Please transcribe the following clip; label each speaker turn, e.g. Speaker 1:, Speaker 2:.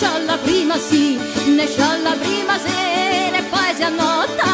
Speaker 1: sì, prima sì, ne alla prima sera e poi si annotta.